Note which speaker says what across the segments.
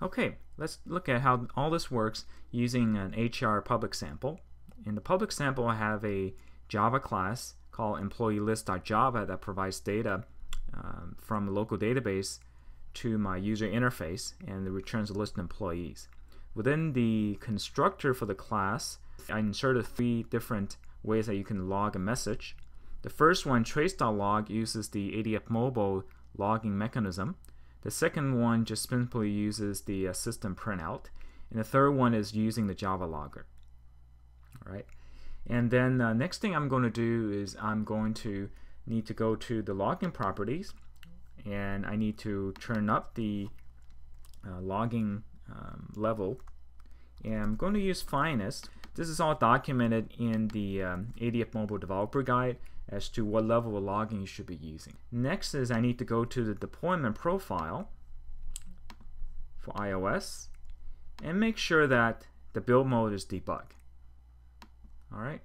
Speaker 1: Okay, let's look at how all this works using an HR public sample. In the public sample, I have a Java class called employeelist.java that provides data um, from a local database to my user interface and it returns a list of employees. Within the constructor for the class, I inserted three different ways that you can log a message. The first one, trace.log, uses the ADF Mobile logging mechanism. The second one just simply uses the uh, system printout. And the third one is using the Java logger. All right. And then the uh, next thing I'm going to do is I'm going to need to go to the logging properties and I need to turn up the uh, logging um, level and I'm going to use finest this is all documented in the um, ADF Mobile Developer Guide as to what level of logging you should be using. Next is I need to go to the deployment profile for iOS and make sure that the build mode is debug. Alright.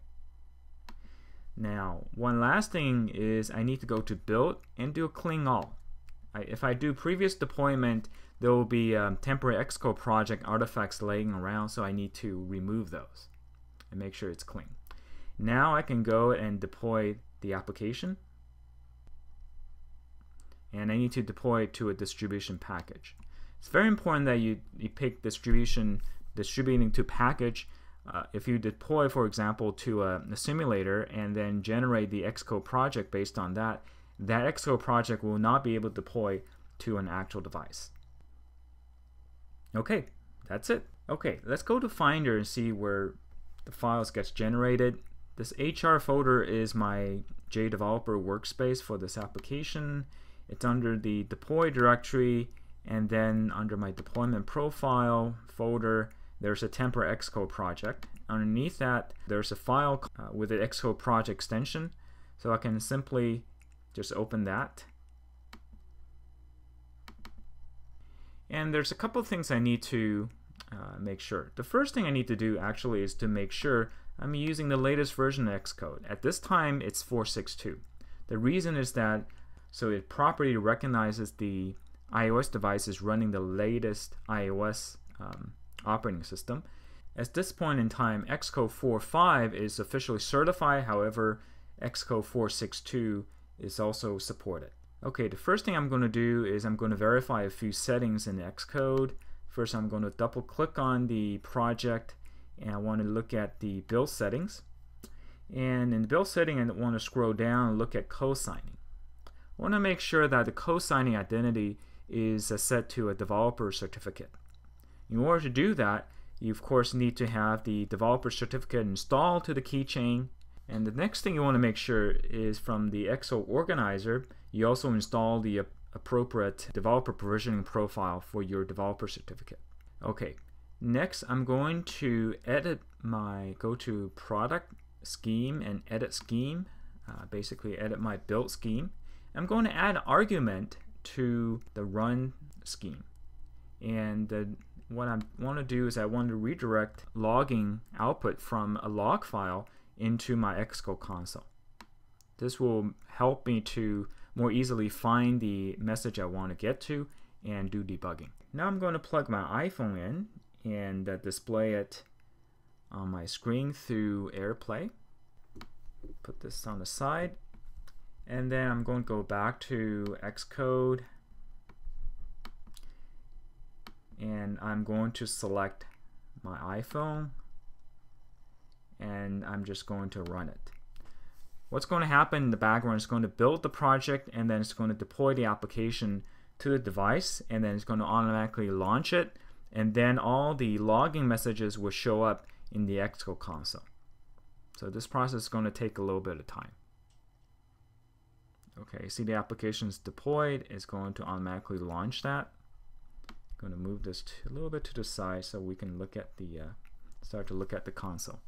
Speaker 1: Now, one last thing is I need to go to build and do a clean all. I, if I do previous deployment, there will be um, temporary Xcode project artifacts laying around, so I need to remove those and make sure it's clean. Now I can go and deploy the application and I need to deploy to a distribution package. It's very important that you, you pick distribution, distributing to package. Uh, if you deploy, for example, to a, a, simulator and then generate the Xcode project based on that, that Xcode project will not be able to deploy to an actual device. Okay, that's it. Okay, let's go to Finder and see where the files gets generated. This HR folder is my JDeveloper workspace for this application. It's under the deploy directory and then under my deployment profile folder there's a temporary Xcode project. Underneath that there's a file uh, with the Xcode project extension so I can simply just open that. And there's a couple things I need to uh, make sure. The first thing I need to do actually is to make sure I'm using the latest version of Xcode. At this time, it's 4.6.2. The reason is that so it properly recognizes the iOS device is running the latest iOS um, operating system. At this point in time, Xcode 4.5 is officially certified. However, Xcode 4.6.2 is also supported. Okay, the first thing I'm going to do is I'm going to verify a few settings in Xcode. First, I'm going to double click on the project and I want to look at the build settings. And in the build setting, I want to scroll down and look at code signing. I want to make sure that the code signing identity is uh, set to a developer certificate. In order to do that, you of course need to have the developer certificate installed to the keychain. And the next thing you want to make sure is from the Xcode organizer, you also install the uh, appropriate developer provisioning profile for your developer certificate. Okay, next I'm going to edit my, go to product scheme and edit scheme, uh, basically edit my build scheme. I'm going to add argument to the run scheme. And uh, what I want to do is I want to redirect logging output from a log file into my Xcode console. This will help me to more easily find the message I want to get to and do debugging. Now I'm going to plug my iPhone in and uh, display it on my screen through AirPlay. Put this on the side and then I'm going to go back to Xcode and I'm going to select my iPhone and I'm just going to run it what's going to happen in the background is going to build the project and then it's going to deploy the application to the device and then it's going to automatically launch it and then all the logging messages will show up in the Xcode console. So this process is going to take a little bit of time. Okay, see the application is deployed. It's going to automatically launch that. I'm going to move this a little bit to the side so we can look at the uh, start to look at the console.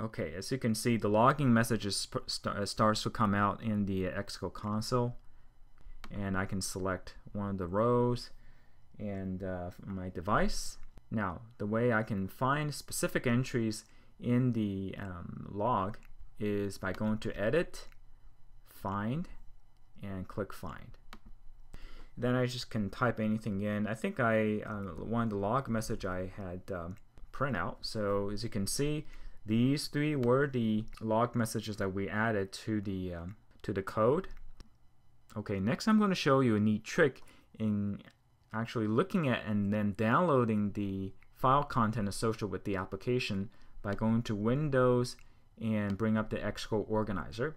Speaker 1: Okay, as you can see, the logging messages st uh, starts to come out in the Xcode console. And I can select one of the rows and uh, my device. Now, the way I can find specific entries in the um, log is by going to Edit, Find, and click Find. then I just can type anything in. I think I uh, wanted the log message I had um, print out. So as you can see, these three were the log messages that we added to the um, to the code. Okay, next I'm going to show you a neat trick in actually looking at and then downloading the file content associated with the application by going to Windows and bring up the Xcode organizer.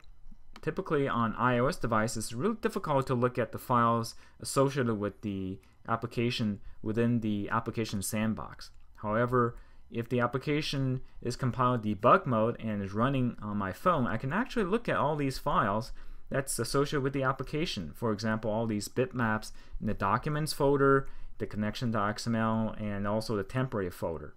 Speaker 1: Typically on iOS devices, it's really difficult to look at the files associated with the application within the application sandbox. However, if the application is compiled debug mode and is running on my phone, I can actually look at all these files that's associated with the application. For example, all these bitmaps in the documents folder, the connection.xml, and also the temporary folder.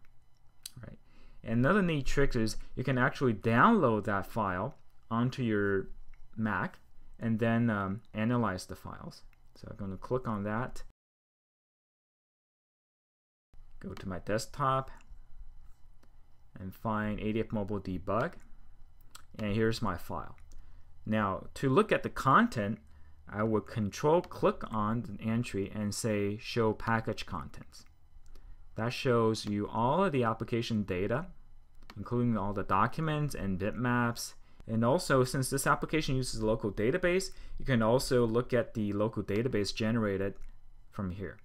Speaker 1: Right. Another neat trick is you can actually download that file onto your Mac and then um, analyze the files. So I'm going to click on that. Go to my desktop and find ADF Mobile Debug. And here's my file. Now, to look at the content, I would control click on the entry and say show package contents. That shows you all of the application data, including all the documents and bitmaps and also, since this application uses a local database, you can also look at the local database generated from here.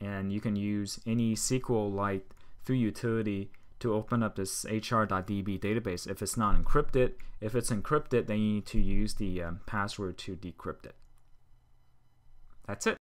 Speaker 1: And you can use any SQLite through utility to open up this hr.db database if it's not encrypted. If it's encrypted, then you need to use the um, password to decrypt it. That's it.